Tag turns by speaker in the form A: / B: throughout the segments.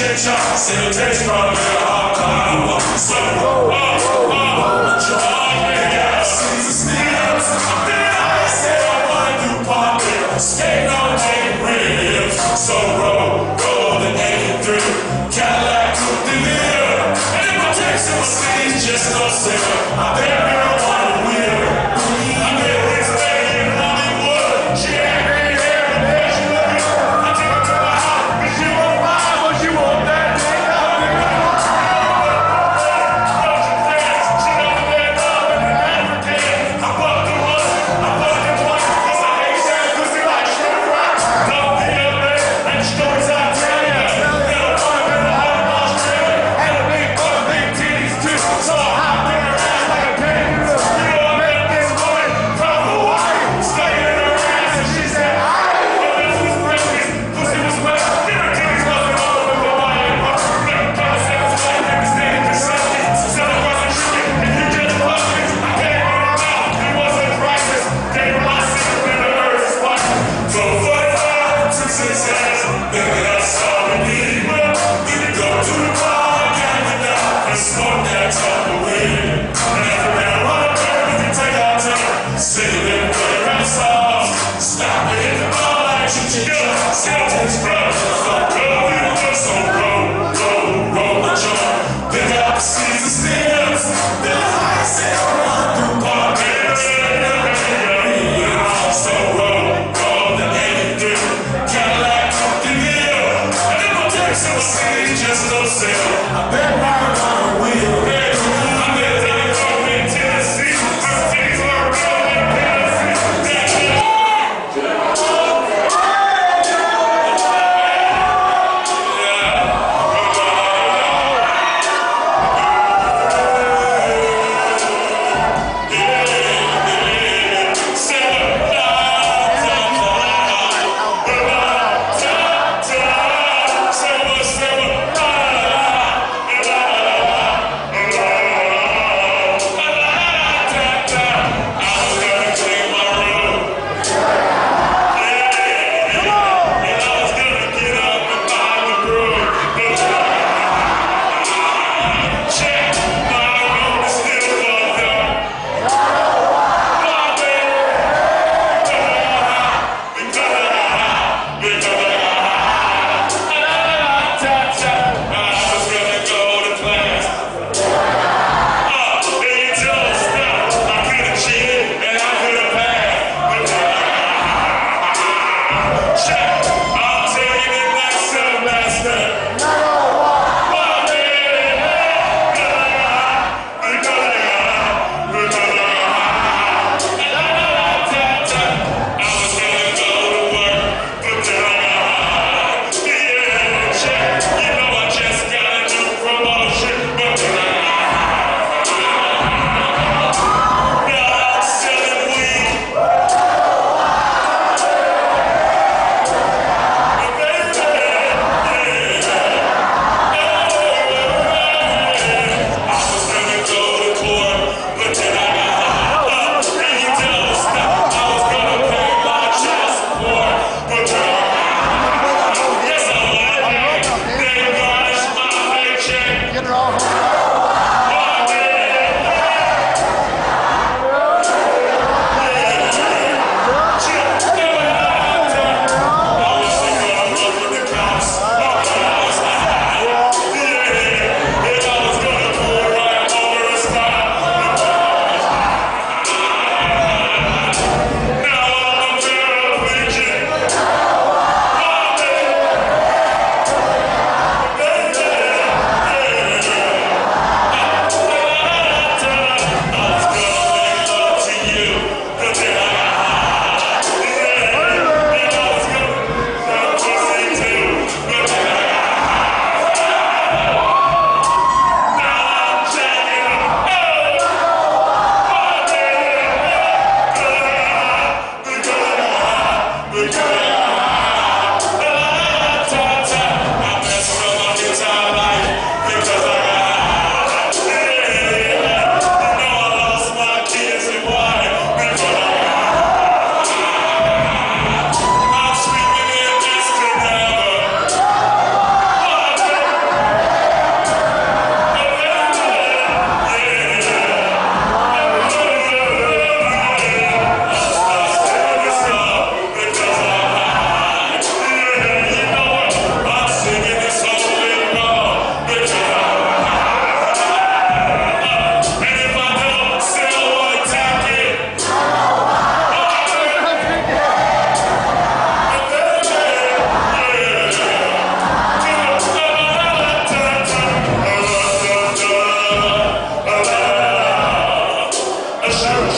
A: shit shot, sit a bitch, brother, all kind of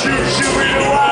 A: shoot, shoot me away.